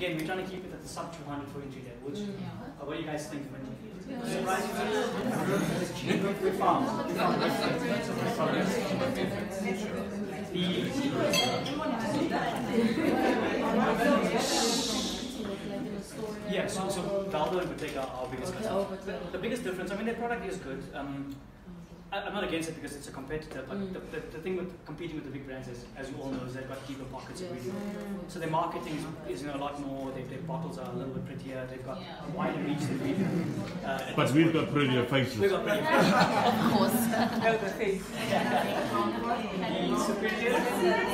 again, we're trying to keep it at the sub 200 for entry level, which, Mm. uh, what do you guys think? When Surprisingly, we found. We found. The, yeah, so, so Valdo in particular are our biggest customer. The, the biggest difference, I mean, their product is good. Um, I, I'm not against it because it's a competitor, but Mm. the, the, the thing with competing with the big brands is, as you all know, is they've got deeper pockets than we do. So their marketing is, is you know, a lot more, their, their bottles are a little bit prettier, they've got a wider reach than we do. Uh, But we've point. got prettier faces. We've got pretty Of course. The superior